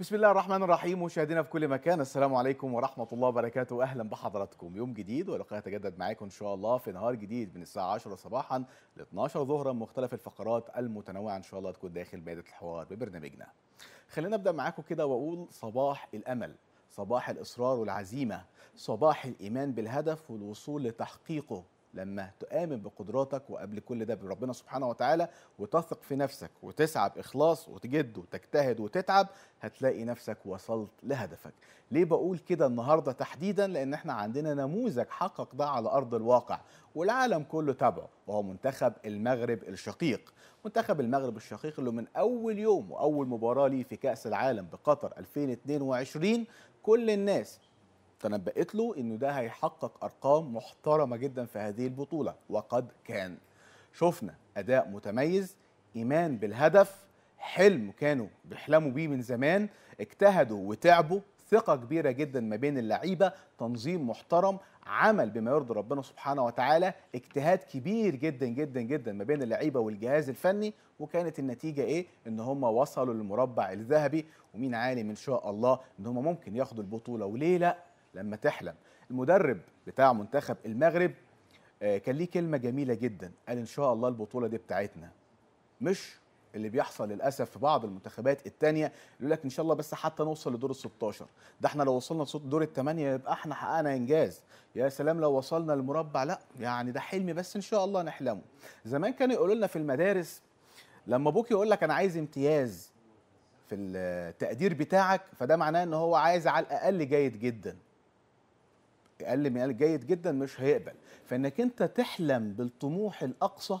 بسم الله الرحمن الرحيم مشاهدينا في كل مكان السلام عليكم ورحمة الله وبركاته. أهلا بحضراتكم. يوم جديد ولقاء يتجدد معاكم إن شاء الله في نهار جديد من الساعة 10 صباحا ل 12 ظهرا مختلف الفقرات المتنوعة إن شاء الله تكون داخل مائدة الحوار ببرنامجنا. خلينا نبدأ معاكم كده وأقول صباح الأمل صباح الإصرار والعزيمة صباح الإيمان بالهدف والوصول لتحقيقه. لما تؤمن بقدراتك وقبل كل ده بربنا سبحانه وتعالى وتثق في نفسك وتسعى بإخلاص وتجد وتجتهد وتتعب هتلاقي نفسك وصلت لهدفك. ليه بقول كده النهاردة تحديدا؟ لأن إحنا عندنا نموذج حقق ده على أرض الواقع والعالم كله تابعه وهو منتخب المغرب الشقيق. منتخب المغرب الشقيق اللي من أول يوم وأول مباراة ليه في كأس العالم بقطر 2022 كل الناس تنبأت له إنه ده هيحقق أرقام محترمة جدا في هذه البطولة وقد كان. شفنا أداء متميز إيمان بالهدف حلم كانوا بيحلموا بيه من زمان اجتهدوا وتعبوا ثقة كبيرة جدا ما بين اللعيبة تنظيم محترم عمل بما يرضي ربنا سبحانه وتعالى اجتهاد كبير جدا جدا جدا ما بين اللعيبة والجهاز الفني وكانت النتيجة إيه؟ إن هم وصلوا للمربع الذهبي ومين عالم إن شاء الله إن هم ممكن ياخدوا البطولة. وليه لأ؟ لما تحلم. المدرب بتاع منتخب المغرب كان ليه كلمة جميلة جدا. قال إن شاء الله البطولة دي بتاعتنا. مش اللي بيحصل للأسف في بعض المنتخبات الثانية يقول لك إن شاء الله بس حتى نوصل لدور ال 16 ده إحنا لو وصلنا لدور الثمانيه يبقى إحنا حققنا إنجاز. يا سلام لو وصلنا للمربع. لا يعني ده حلمي بس إن شاء الله نحلمه. زمان كانوا يقولوا لنا في المدارس لما أبوك يقول لك أنا عايز امتياز في التقدير بتاعك فده معناه إن هو عايز على الأقل جيد جدا. أقل من جيد جدا مش هيقبل. فإنك أنت تحلم بالطموح الأقصى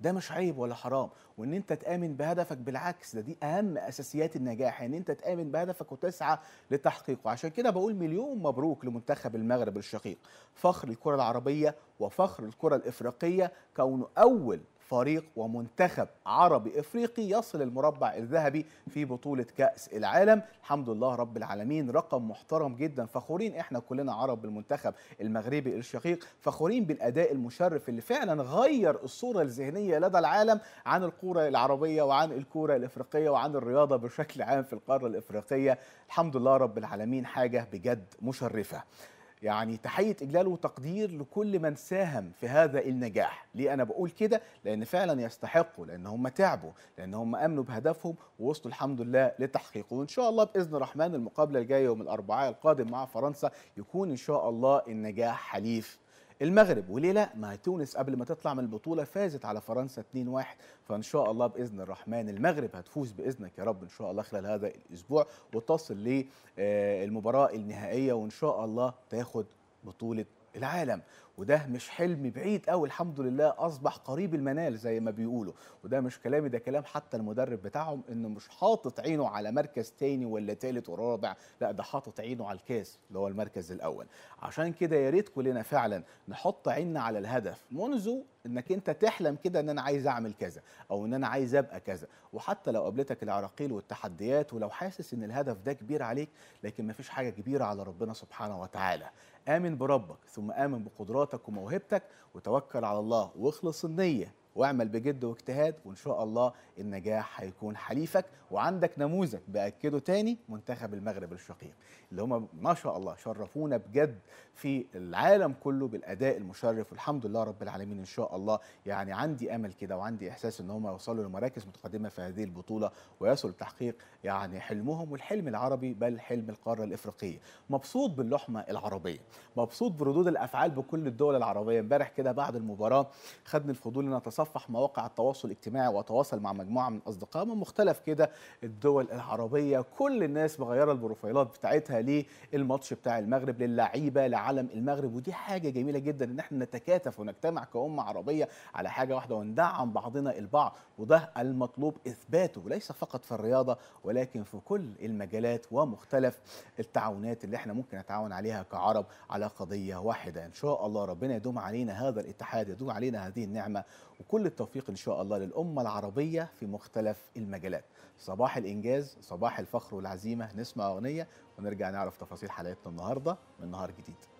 ده مش عيب ولا حرام. وإن أنت تآمن بهدفك بالعكس ده دي أهم أساسيات النجاح إن يعني أنت تآمن بهدفك وتسعى لتحقيقه. عشان كده بقول مليون مبروك لمنتخب المغرب الشقيق. فخر الكرة العربية وفخر الكرة الإفريقية كونه أول فريق ومنتخب عربي إفريقي يصل المربع الذهبي في بطولة كأس العالم. الحمد لله رب العالمين. رقم محترم جدا. فخورين إحنا كلنا عرب بالمنتخب المغربي الشقيق. فخورين بالأداء المشرف اللي فعلا غير الصورة الذهنية لدى العالم عن الكوره العربية وعن الكوره الإفريقية وعن الرياضة بشكل عام في القارة الإفريقية. الحمد لله رب العالمين. حاجة بجد مشرفة. يعني تحية إجلال وتقدير لكل من ساهم في هذا النجاح. ليه أنا بقول كده؟ لأن فعلا يستحقوا لأن هم تعبوا لأن هم أمنوا بهدفهم ووصلوا الحمد لله لتحقيقه. وإن شاء الله بإذن الرحمن المقابلة الجاية يوم الأربعاء القادم مع فرنسا يكون إن شاء الله النجاح حليف. المغرب وليه لا ما تونس قبل ما تطلع من البطولة فازت على فرنسا 2-1 فإن شاء الله بإذن الرحمن المغرب هتفوز بإذنك يا رب إن شاء الله خلال هذا الأسبوع وتصل للمباراة النهائية وإن شاء الله تاخد بطولة العالم. وده مش حلم بعيد قوي الحمد لله أصبح قريب المنال زي ما بيقولوا. وده مش كلامي ده كلام حتى المدرب بتاعهم إنه مش حاطط عينه على مركز تاني ولا تالت ورابع لا ده حاطط عينه على الكاس اللي هو المركز الأول. عشان كده يا ريت كلنا فعلا نحط عيننا على الهدف منذ إنك أنت تحلم كده إن أنا عايز أعمل كذا أو إن أنا عايز أبقى كذا. وحتى لو قابلتك العراقيل والتحديات ولو حاسس إن الهدف ده كبير عليك لكن مفيش حاجة كبيرة على ربنا سبحانه وتعالى. آمن بربك ثم آمن بقدراتك وموهبتك وتوكل على الله واخلص النية. واعمل بجد واجتهاد وإن شاء الله النجاح هيكون حليفك وعندك نموذج بأكده تاني منتخب المغرب الشقيق اللي هم ما شاء الله شرفونا بجد في العالم كله بالأداء المشرف والحمد لله رب العالمين إن شاء الله. يعني عندي أمل كده وعندي إحساس إن هم يوصلوا لمراكز متقدمة في هذه البطولة ويصلوا لتحقيق يعني حلمهم والحلم العربي بل حلم القارة الإفريقية. مبسوط باللحمة العربية مبسوط بردود الأفعال بكل الدول العربية. امبارح كده بعد المباراة خدني الفضول إن اتصفح مواقع التواصل الاجتماعي واتواصل مع مجموعة من الأصدقاء من مختلف كده الدول العربية. كل الناس مغيرة البروفايلات بتاعتها للماتش بتاع المغرب للعيبة لعلم المغرب. ودي حاجة جميلة جدا إن إحنا نتكاتف ونجتمع كأمة عربية على حاجة واحدة وندعم بعضنا البعض. وده المطلوب إثباته ليس فقط في الرياضة ولكن في كل المجالات ومختلف التعاونات اللي إحنا ممكن نتعاون عليها كعرب على قضية واحدة. إن شاء الله ربنا يدوم علينا هذا الاتحاد يدوم علينا هذه النعمة. وكل التوفيق إن شاء الله للأمة العربية في مختلف المجالات. صباح الإنجاز صباح الفخر والعزيمة. نسمع أغنية ونرجع نعرف تفاصيل حلقتنا النهارده من نهار جديد.